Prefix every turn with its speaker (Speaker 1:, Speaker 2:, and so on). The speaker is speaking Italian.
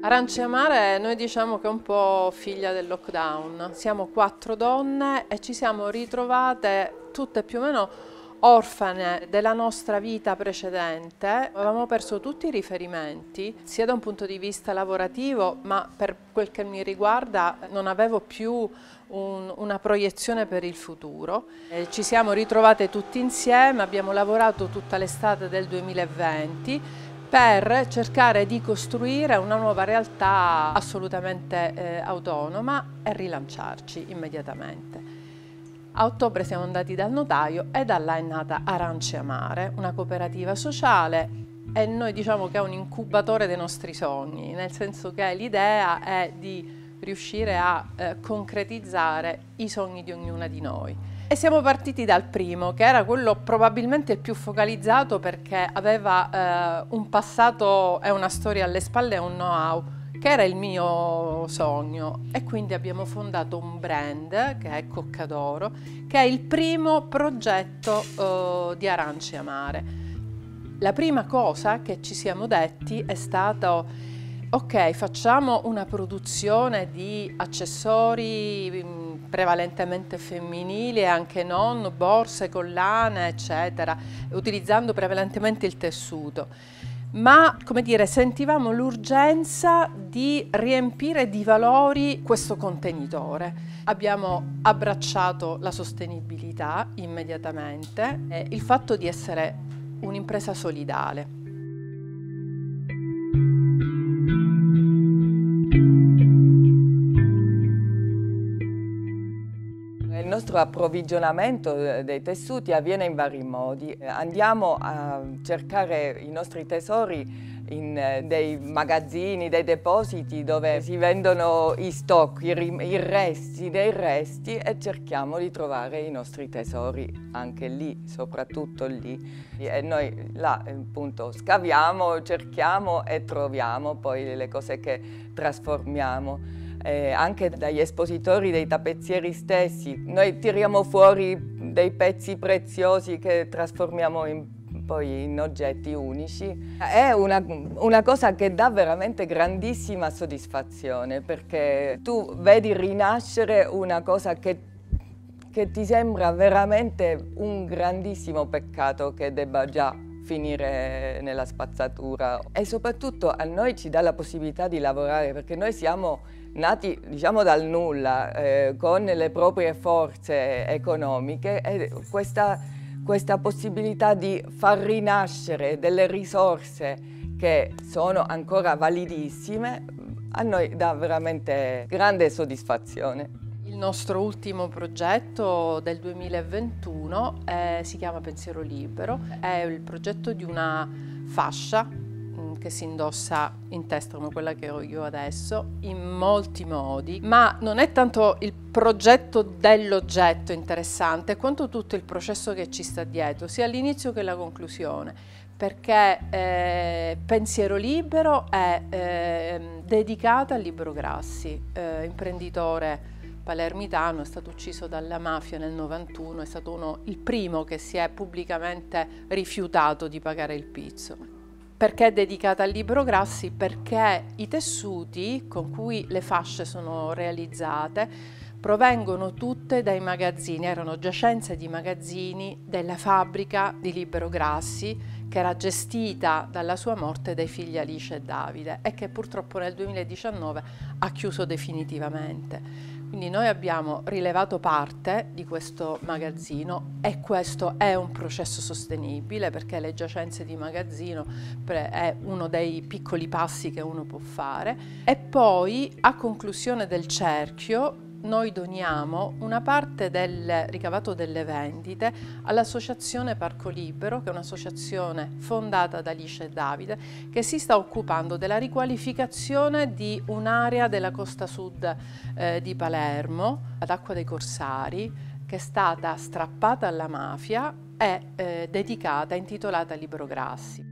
Speaker 1: Arance Amare noi diciamo che è un po' figlia del lockdown. Siamo quattro donne e ci siamo ritrovate tutte più o meno orfane della nostra vita precedente. Avevamo perso tutti i riferimenti, sia da un punto di vista lavorativo, ma per quel che mi riguarda non avevo più un, una proiezione per il futuro. E ci siamo ritrovate tutti insieme, abbiamo lavorato tutta l'estate del 2020 per cercare di costruire una nuova realtà assolutamente eh, autonoma e rilanciarci immediatamente. A ottobre siamo andati dal notaio e da là è nata Arance Amare, una cooperativa sociale e noi diciamo che è un incubatore dei nostri sogni, nel senso che l'idea è di riuscire a eh, concretizzare i sogni di ognuna di noi. E siamo partiti dal primo, che era quello probabilmente il più focalizzato perché aveva eh, un passato e una storia alle spalle e un know-how che era il mio sogno e quindi abbiamo fondato un brand che è Coccadoro che è il primo progetto uh, di Arance Amare. La prima cosa che ci siamo detti è stato ok facciamo una produzione di accessori mm, prevalentemente femminili e anche non, borse, collane, eccetera, utilizzando prevalentemente il tessuto. Ma, come dire, sentivamo l'urgenza di riempire di valori questo contenitore. Abbiamo abbracciato la sostenibilità immediatamente il fatto di essere un'impresa solidale.
Speaker 2: Nostro approvvigionamento eh, dei tessuti avviene in vari modi. Eh, andiamo a cercare i nostri tesori in eh, dei magazzini, dei depositi dove si vendono i stock, i, resti dei resti e cerchiamo di trovare i nostri tesori anche lì, soprattutto lì. E noi là appunto scaviamo, cerchiamo e troviamo poi le cose che trasformiamo eh, anche dagli espositori dei tappezzieri stessi. Noi tiriamo fuori dei pezzi preziosi che trasformiamo in, poi in oggetti unici. È una, una cosa che dà veramente grandissima soddisfazione perché tu vedi rinascere una cosa che che ti sembra veramente un grandissimo peccato che debba già finire nella spazzatura e soprattutto a noi ci dà la possibilità di lavorare perché noi siamo nati diciamo dal nulla eh, con le proprie forze economiche e questa, questa possibilità di far rinascere delle risorse che sono ancora validissime a noi dà veramente grande soddisfazione.
Speaker 1: Il nostro ultimo progetto del 2021 eh, si chiama Pensiero Libero, è il progetto di una fascia mm, che si indossa in testa come quella che ho io adesso in molti modi, ma non è tanto il progetto dell'oggetto interessante quanto tutto il processo che ci sta dietro, sia all'inizio che alla conclusione, perché eh, Pensiero Libero è eh, dedicata al Libro Grassi, eh, imprenditore palermitano, è stato ucciso dalla mafia nel 91, è stato uno, il primo che si è pubblicamente rifiutato di pagare il pizzo. Perché è dedicata al libro Grassi? Perché i tessuti con cui le fasce sono realizzate provengono tutte dai magazzini, erano giacenze di magazzini della fabbrica di Libero Grassi che era gestita dalla sua morte dai figli Alice e Davide e che purtroppo nel 2019 ha chiuso definitivamente. Quindi noi abbiamo rilevato parte di questo magazzino e questo è un processo sostenibile perché le giacenze di magazzino è uno dei piccoli passi che uno può fare. E poi a conclusione del cerchio noi doniamo una parte del ricavato delle vendite all'Associazione Parco Libero, che è un'associazione fondata da Alice e Davide, che si sta occupando della riqualificazione di un'area della costa sud eh, di Palermo, ad Acqua dei Corsari, che è stata strappata alla mafia e eh, dedicata, intitolata Libro Grassi.